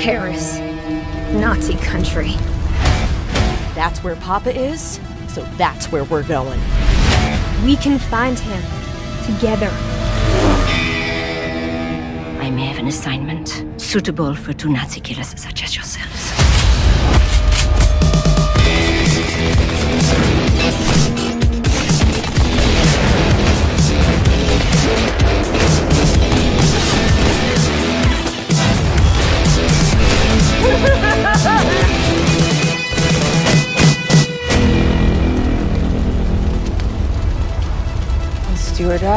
Paris. Nazi country. That's where Papa is, so that's where we're going. We can find him. Together. I may have an assignment suitable for two Nazi killers such as yourselves.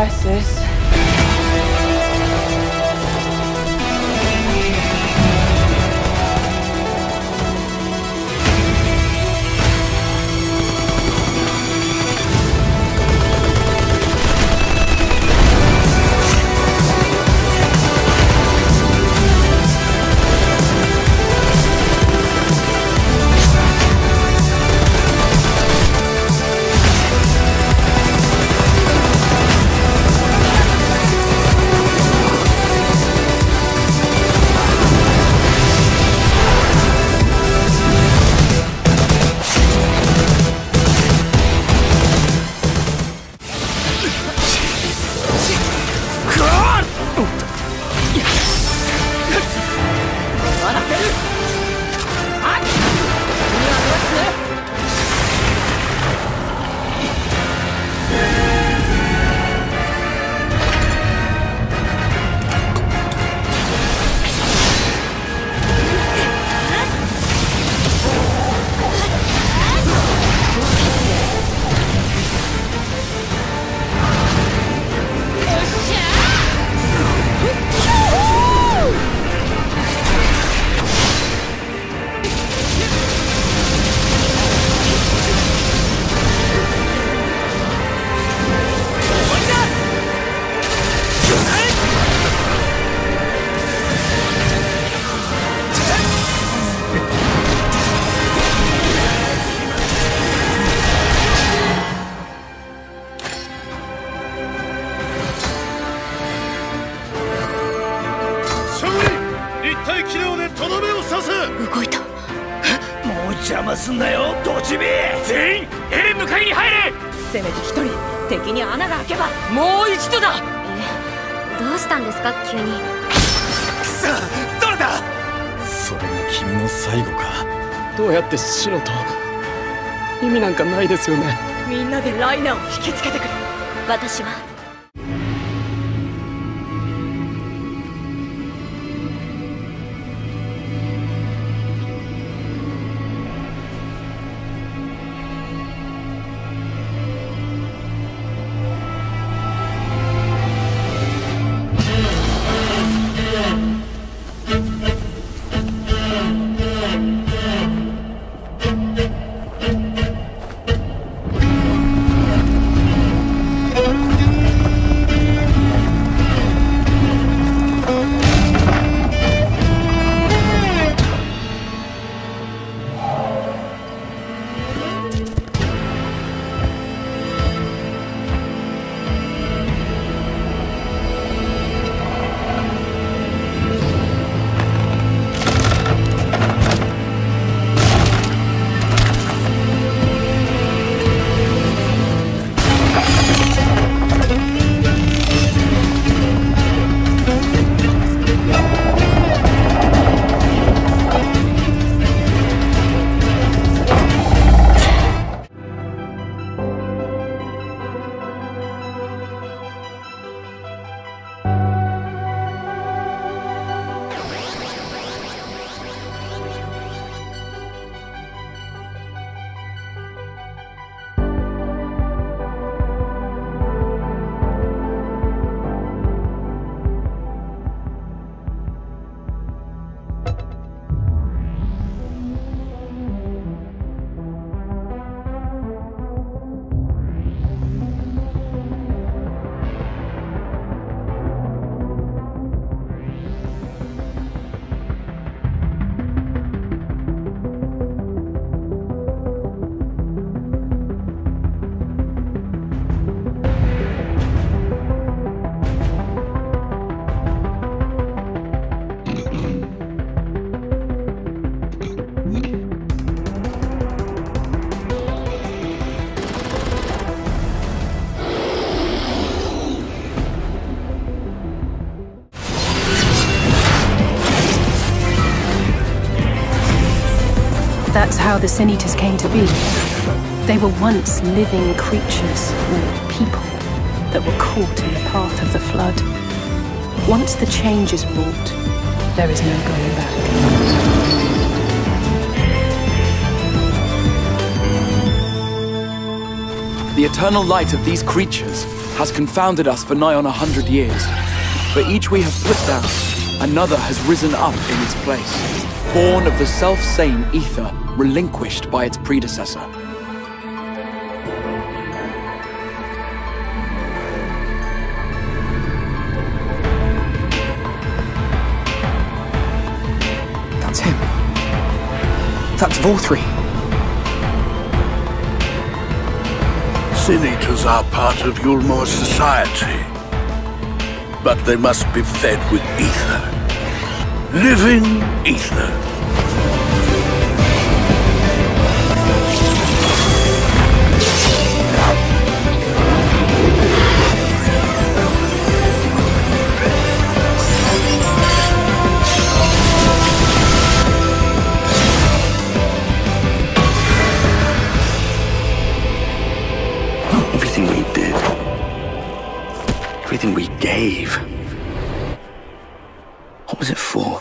crisis. Stewardesses. せめて一人敵に穴が開けば。もう一度だ。どうしたんですか？急に。くそどれだ？それが君の最後か。どうやって死のと？意味なんかないですよね。みんなでライナーを引きつけてくれ私は That's how the Sin Eaters came to be. They were once living creatures, or people, that were caught in the path of the Flood. Once the change is wrought, there is no going back. The eternal light of these creatures has confounded us for nigh on a hundred years. For each we have put down, another has risen up in its place, born of the self-same ether relinquished by its predecessor. That's him. That's Vauthry. Sin Eaters are part of Eulmore society. But they must be fed with ether. Living ether. What was it for?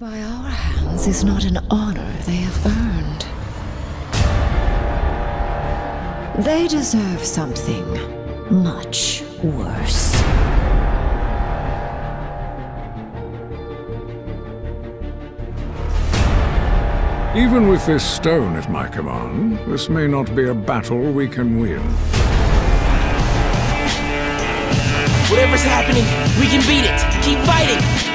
By our hands is not an honor they have earned. They deserve something much worse. Even with this stone at my command, this may not be a battle we can win. Whatever's happening, we can beat it. Keep fighting.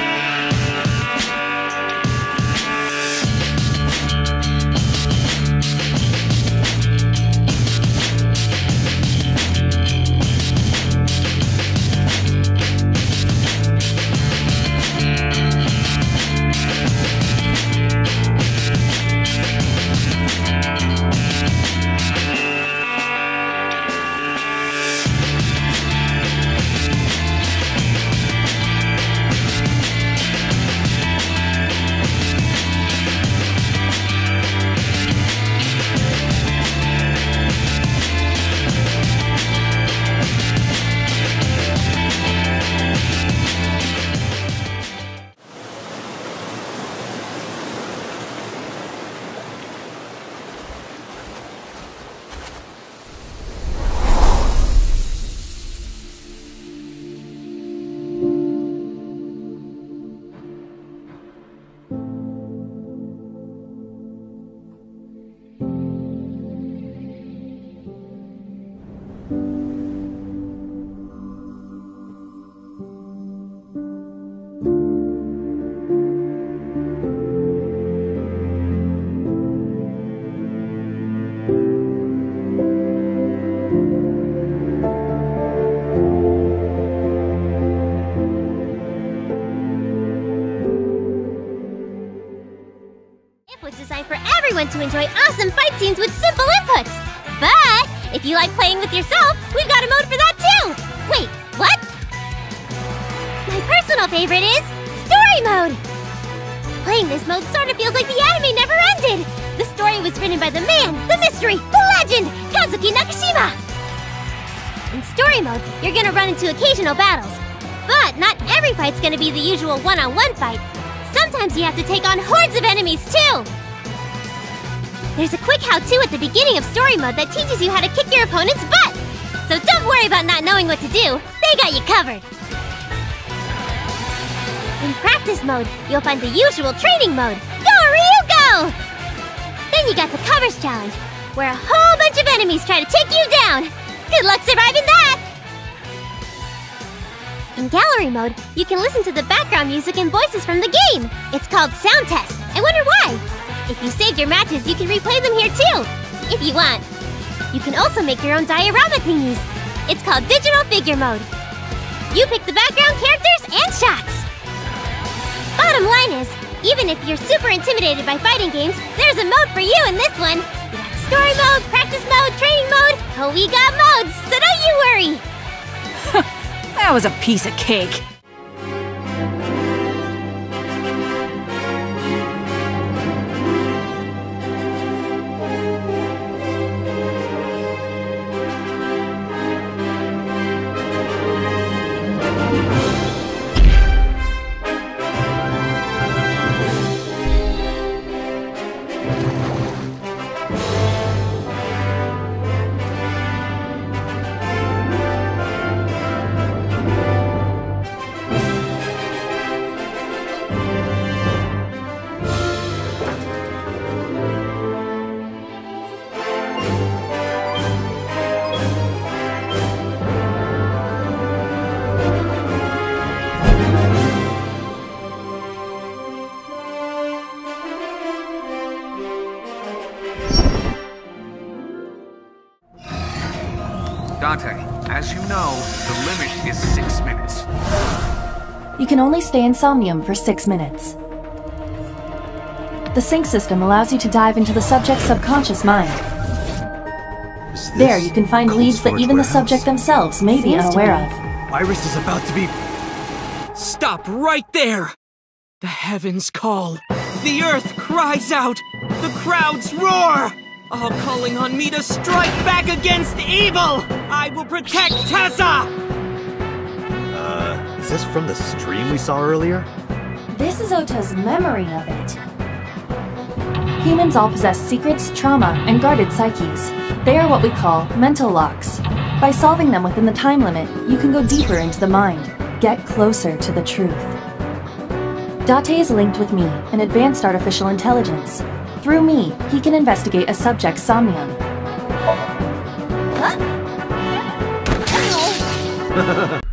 You like playing with yourself, we've got a mode for that too. Wait, what? My personal favorite is story mode. Playing this mode sort of feels like the anime never ended. The story was written by the man, the mystery, the legend, Kazuki Nakashima. In story mode, you're gonna run into occasional battles. But not every fight's gonna be the usual one-on-one fight. Sometimes you have to take on hordes of enemies too! There's a quick how-to at the beginning of story mode that teaches you how to kick your opponent's butt! So don't worry about not knowing what to do, they got you covered! In practice mode, you'll find the usual training mode, Go Ryu Go! Then you got the covers challenge, where a whole bunch of enemies try to take you down! Good luck surviving that! In gallery mode, you can listen to the background music and voices from the game. It's called Sound Test. I wonder why. If you saved your matches, you can replay them here too, if you want. You can also make your own diorama thingies. It's called Digital Figure Mode. You pick the background characters and shots. Bottom line is, even if you're super intimidated by fighting games, there's a mode for you in this one. We got story mode, practice mode, training mode. Oh, we got modes, so don't you worry. that was a piece of cake. As you know, the limit is six minutes. You can only stay in Somnium for six minutes. The Psync system allows you to dive into the subject's subconscious mind. There, you can find leads that even the subject themselves may be unaware of. Iris is about to be. Stop right there! The heavens call. The earth cries out. The crowds roar! All calling on me to strike back against evil! I will protect Tessa! Uh, is this from the stream we saw earlier? This is Ota's memory of it. Humans all possess secrets, trauma, and guarded psyches. They are what we call mental locks. By solving them within the time limit, you can go deeper into the mind, get closer to the truth. Date is linked with me, an advanced artificial intelligence. Through me, he can investigate a subject's somnium. Huh?